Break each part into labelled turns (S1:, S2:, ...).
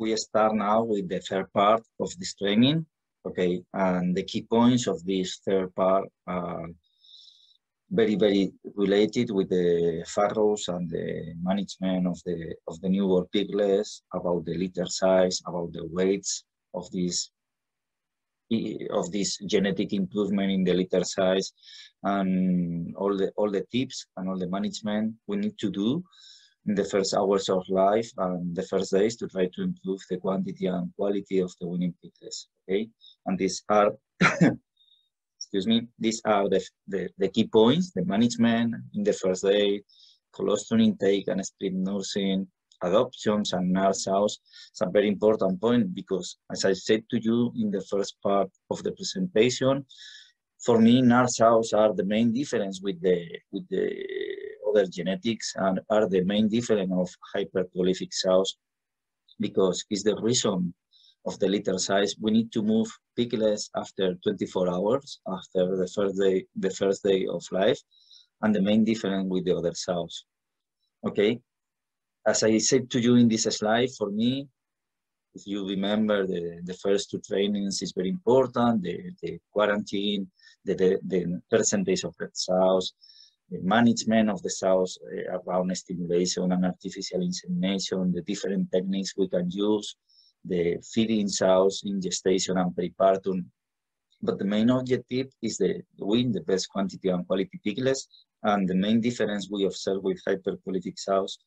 S1: we start now with the third part of this training. Okay, and the key points of this third part are very, very related with the farrows and the management of the of the newborn piglets, about the litter size, about the weights of these of this genetic improvement in the litter size and all the all the tips and all the management we need to do in the first hours of life and the first days to try to improve the quantity and quality of the weaning piglets okay? And these are excuse me these are the, the the key points the management in the first day colostrum intake and split nursing adoptions and nurse sows is a very important point because as I said to you in the first part of the presentation, for me, nurse sows are the main difference with the with the other genetics and are the main difference of hyperprolific sows because it's the reason of the litter size. We need to move piglets after 24 hours after the first day the first day of life and the main difference with the other sows. Okay, as I said to you in this slide, for me, if you remember the, the first two trainings is very important, the, the quarantine, the, the, the percentage of red cells, the management of the cells uh, around stimulation and artificial insemination, the different techniques we can use, the feeding cells in gestation and peripartum. But the main objective is the win the best quantity and quality piglets. And the main difference we observe with hyperprolific sows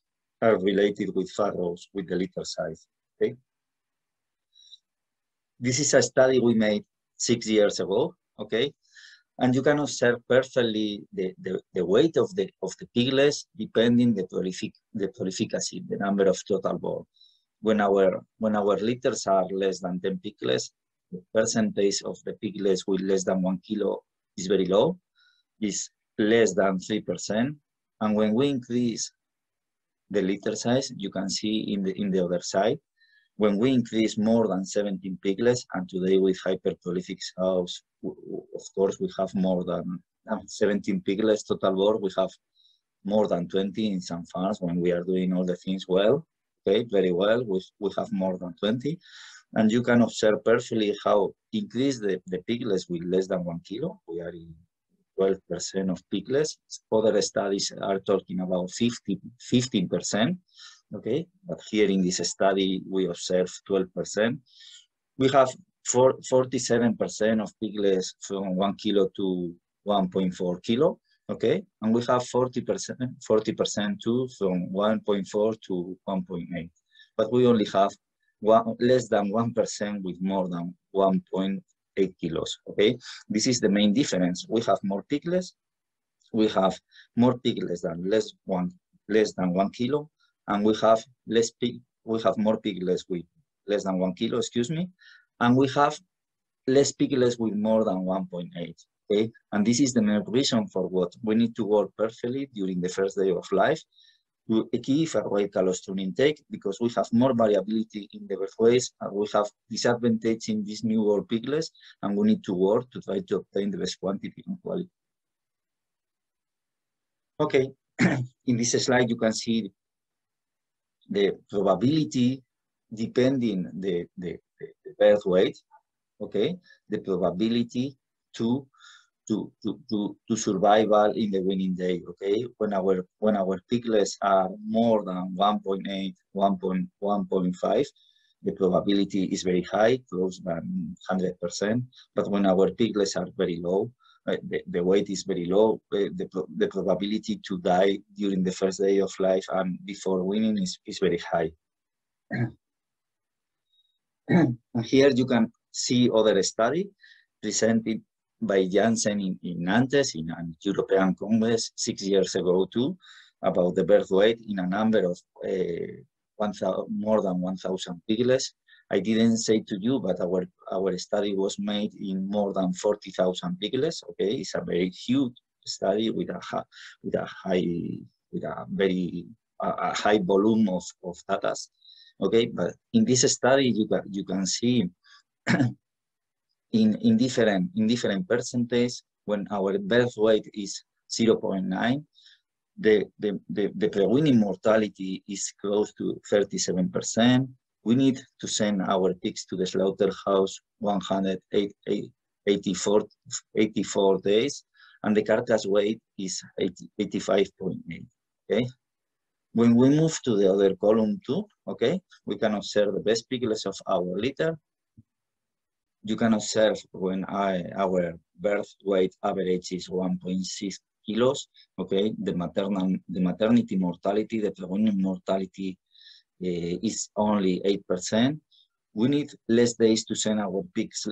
S1: are related with farrows with the litter size. Okay. This is a study we made six years ago. Okay. And you can observe perfectly the, the, the weight of the of the piglets depending the prolific the prolificacy, the number of total born. When our when our litters are less than 10 piglets, the percentage of the piglets with less than one kilo is very low, is less than 3%. And when we increase the litter size, you can see in the, in the other side, when we increase more than 17 piglets, and today with hyperprolific sows, of course, we have more than um, 17 piglets total born, we have more than 20 in some farms when we are doing all the things well, okay, very well, we, we have more than 20. And you can observe perfectly how increase the, the piglets with less than one kilo. We are in 12% of piglets. Other studies are talking about 50, 15%, okay? But here in this study, we observe 12%. We have 47% of piglets from one kilo to 1.4 kilo, okay? And we have 40%, 40% too from 1.4 to 1.8. But we only have one, less than 1% with more than 1.8 kilos, okay? This is the main difference. We have more piglets, we have more piglets than less one less than one kilo, and we have less pig we have more piglets with less than one kilo, excuse me, and we have less piglets with more than 1.8. Okay, and this is the main reason for what we need to work perfectly during the first day of life to achieve a right colostrum intake because we have more variability in the birth weights and we have disadvantage in these newborn piglets and we need to work to try to obtain the best quantity and quality. Okay, in this slide you can see the probability depending the, the, the birth weight, okay, the probability to to, to, to, to survival in the weaning day, okay? When our when our piglets are more than 1.8, 1.1.5, the probability is very high, close than 100%. But when our piglets are very low, uh, the, the weight is very low, uh, the, the probability to die during the first day of life and before weaning is, is very high. here you can see other study presented by Janssen in, in Nantes in an European Congress six years ago too, about the birth weight in a number of uh, 1, more than 1,000 piglets. I didn't say to you, but our, our study was made in more than 40,000 piglets, okay? It's a very huge study with a, with a high, with a very a, a high volume of, of data, okay? But in this study, you can, you can see in, in different in different percentages when our birth weight is 0.9 the, the, the, the pre-weaning mortality is close to 37%, we need to send our pigs to the slaughterhouse 184 84 days, and the carcass weight is 85.8, okay? When we move to the other column too, okay, we can observe the best piglets of our litter. You can observe when I, our birth weight average is 1.6 kilos, okay, the maternal, the maternity mortality, the pregnant mortality Uh, is only 8%. We need less days to send our pigs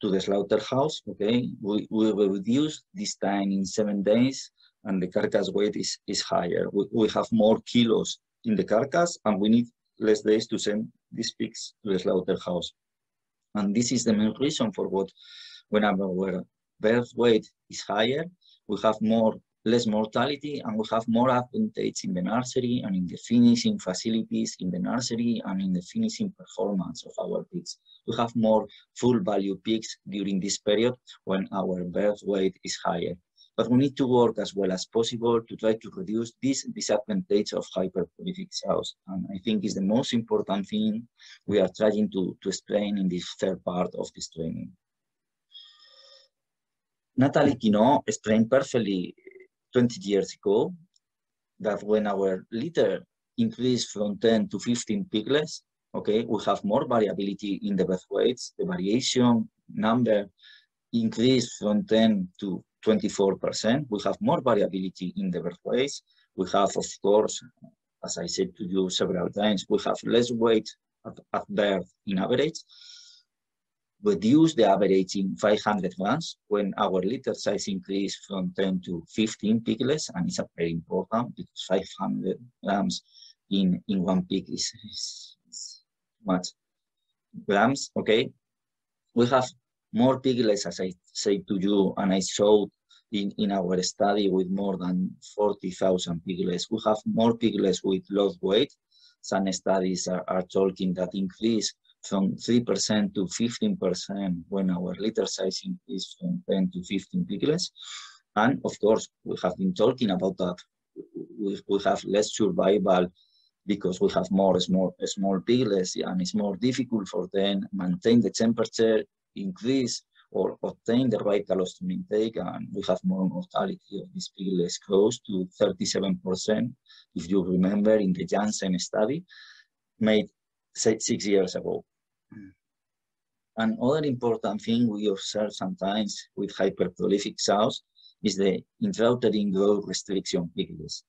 S1: to the slaughterhouse, okay? We, we will reduce this time in seven days and the carcass weight is, is higher. We, we have more kilos in the carcass and we need less days to send these pigs to the slaughterhouse. And this is the main reason for what when our birth weight is higher, we have more less mortality and we have more advantage in the nursery and in the finishing facilities in the nursery and in the finishing performance of our pigs. We have more full value pigs during this period when our birth weight is higher. But we need to work as well as possible to try to reduce this disadvantage of hyperprolific sows. And I think is the most important thing we are trying to, to explain in this third part of this training. Nathalie Quiniou explained perfectly 20 years ago that when our litter increased from 10 to 15 piglets, okay, we have more variability in the birth weights. The variation number increased from 10 to 24%. We have more variability in the birth weights. We have, of course, as I said to you several times, we have less weight at, at birth in average, reduce the average in 500 grams when our litter size increased from 10 to 15 piglets, and it's a very important because 500 grams in, in one pig is, is, is much grams, okay? We have more piglets, as I say to you, and I showed in, in our study with more than 40,000 piglets. We have more piglets with low weight. Some studies are, are talking that increase from 3% to 15% when our litter size increased from 10 to 15 piglets. And of course, we have been talking about that. We, we have less survival because we have more small, small piglets and it's more difficult for them to maintain the temperature, increase or obtain the right colostrum intake and we have more mortality of these piglets close to 37%, if you remember in the Janssen study made six years ago. Another important thing we observe sometimes with hyperprolific sows is the intrauterine growth restriction piglets.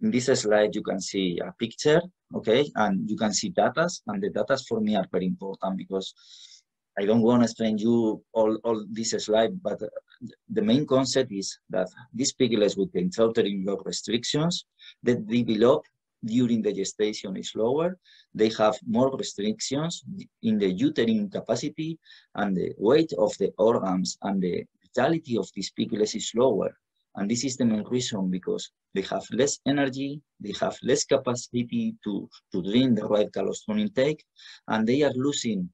S1: In this slide, you can see a picture, okay, and you can see data, and the data for me are very important because I don't want to explain you all, all this slide, but the main concept is that these piglets with the intrauterine growth restrictions, they develop during the gestation is lower. They have more restrictions in the uterine capacity and the weight of the organs and the vitality of these piglets is lower. And this is the main reason because they have less energy, they have less capacity to, to drink the right colostrum intake, and they are losing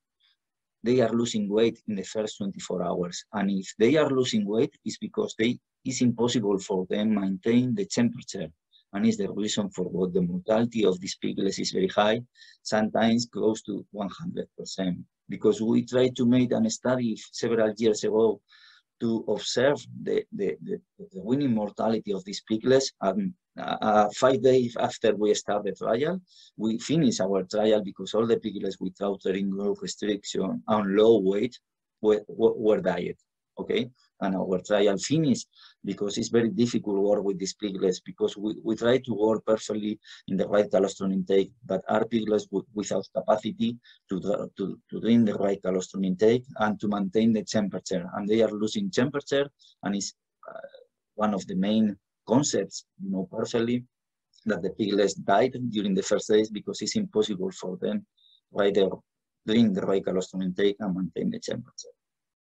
S1: they are losing weight in the first 24 hours. And if they are losing weight, it's because they it's impossible for them maintain the temperature and is the reason for what the mortality of these piglets is very high, sometimes close to 100%. Because we tried to make a study several years ago to observe the, the, the, the weaning mortality of these piglets. And uh, five days after we start the trial, we finish our trial because all the piglets intrauterine growth restriction and low weight were, were, were diet okay? And our trial finished because it's very difficult to work with these piglets because we, we try to work perfectly in the right colostrum intake, but are piglets without capacity to, to, to drink the right colostrum intake and to maintain the temperature. And they are losing temperature and it's uh, one of the main concepts, you know, perfectly, that the piglets died during the first days because it's impossible for them to either drink the right colostrum intake and maintain the temperature.